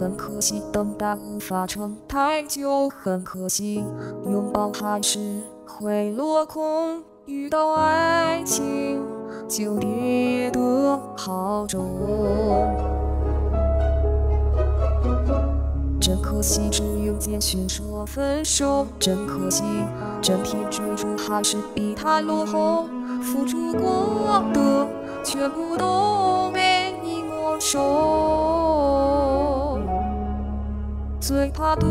很可惜，等待无法撑太久，很可惜，拥抱还是会落空。遇到爱情就跌得好重，真可惜，只有简讯说分手。真可惜，整天追逐还是比他落后，付出过的全部都被你没收。最怕独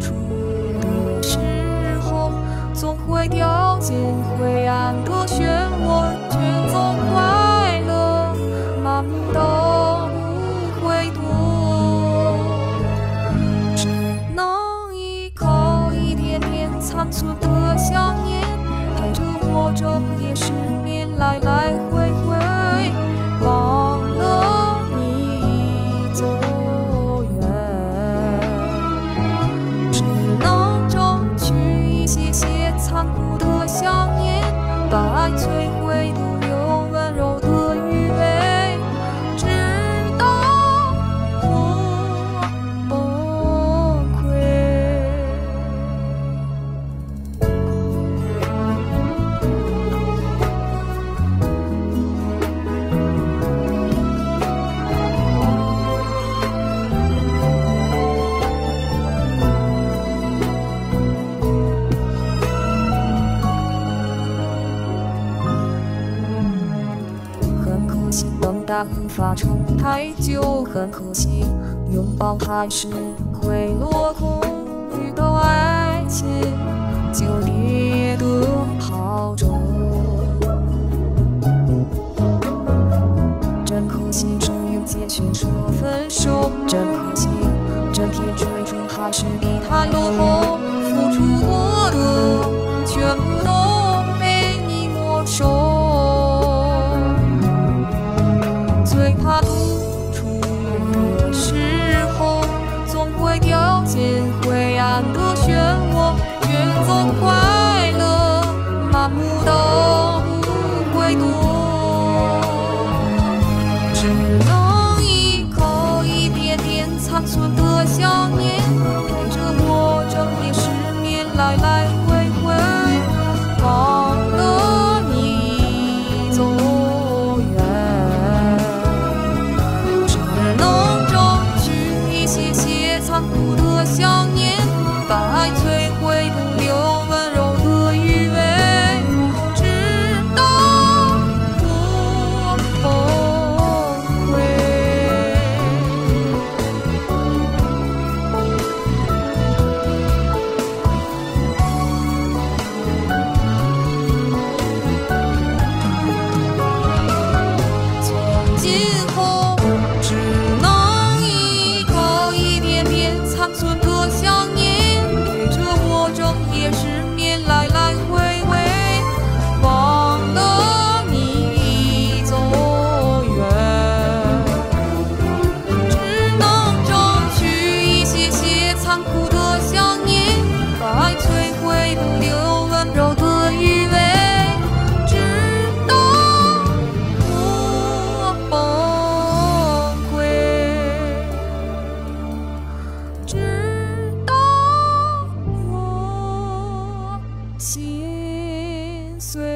处的时候，总会掉进灰暗的漩涡，却总快乐，麻木到不会多，只能依靠一点点残存的想念，陪着我整夜失眠，来来回爱摧很可惜，等待无法撑太久。很可惜，拥抱还是会落空。遇到爱情就跌得好重。真可惜，只有简讯说分手。真可惜，整天追逐还是比他落后。付出过的全部都 la 温柔的依偎，直到我崩溃，直到我心碎。